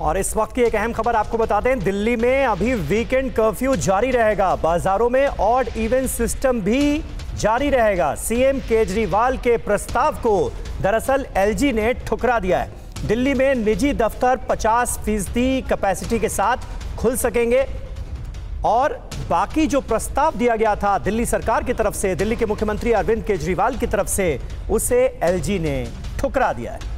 और इस वक्त की एक अहम खबर आपको बता दें दिल्ली में अभी वीकेंड कर्फ्यू जारी रहेगा। बाजारों में ऑड इवन सिस्टम भी जारी रहेगा। सीएम केजरीवाल के प्रस्ताव को दरअसल एलजी ने ठुकरा दिया है। दिल्ली में निजी दफ्तर 50 फ़ीसदी कैपेसिटी के साथ खुल सकेंगे। और बाकी जो प्रस्ताव दिया गया था दिल्ली सरकार की तरफ़ से, दिल्ली के मुख्यमंत्री अरविंद केजरीवाल की तरफ़ से, उसे एलजी ने ठुकरा दिया है।